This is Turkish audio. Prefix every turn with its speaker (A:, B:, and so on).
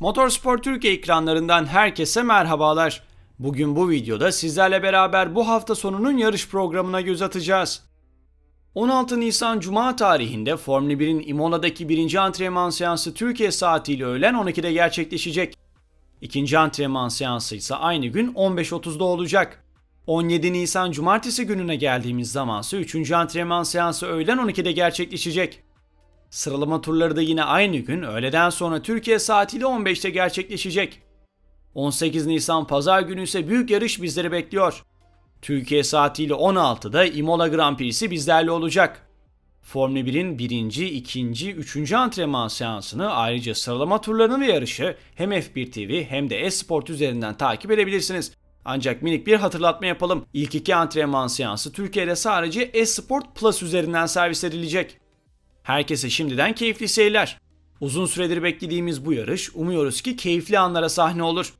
A: Motorsport Türkiye ekranlarından herkese merhabalar. Bugün bu videoda sizlerle beraber bu hafta sonunun yarış programına göz atacağız. 16 Nisan Cuma tarihinde Formula 1'in Imola'daki birinci antrenman seansı Türkiye saatiyle öğlen 12'de gerçekleşecek. İkinci antrenman seansı ise aynı gün 15.30'da olacak. 17 Nisan Cumartesi gününe geldiğimiz zamansa 3. antrenman seansı öğlen 12'de gerçekleşecek. Sıralama turları da yine aynı gün öğleden sonra Türkiye saatiyle 15'te gerçekleşecek. 18 Nisan pazar günü ise büyük yarış bizleri bekliyor. Türkiye saatiyle 16'da Imola Grand Prix'si bizlerle olacak. Formula 1'in 1. 2. 3. antrenman seansını ayrıca sıralama turlarını ve yarışı hem F1 TV hem de Esport üzerinden takip edebilirsiniz. Ancak minik bir hatırlatma yapalım. İlk iki antrenman seansı Türkiye'de sadece Esport Plus üzerinden servis edilecek. Herkese şimdiden keyifli seyirler. Uzun süredir beklediğimiz bu yarış umuyoruz ki keyifli anlara sahne olur.